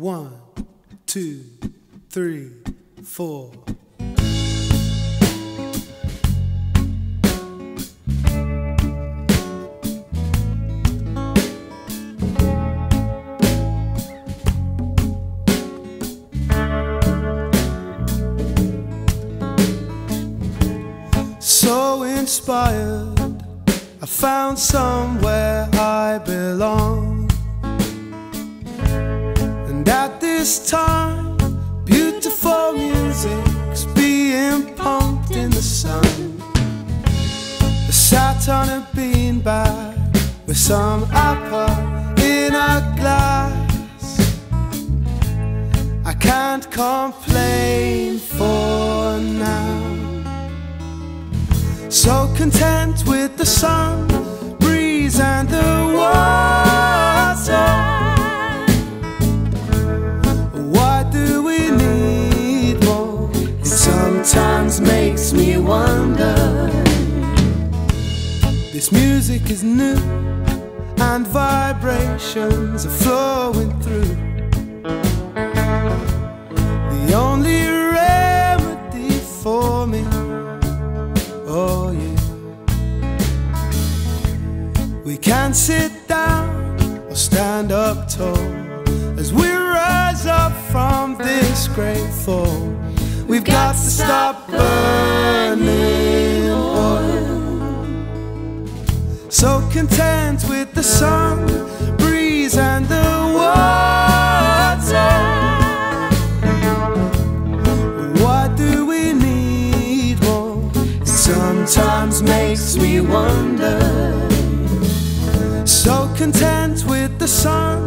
One, two, three, four. So inspired, I found somewhere I belong. This time, beautiful music's being pumped in the sun. I sat on a beanbag with some apple in a glass. I can't complain for now. So content with the sun, breeze, and the This music is new, and vibrations are flowing through. The only remedy for me Oh yeah. We can sit down or stand up tall as we rise up from this great fall. We've got to stop burning So content with the sun, breeze, and the water. Why do we need more? Sometimes makes me wonder. So content with the sun,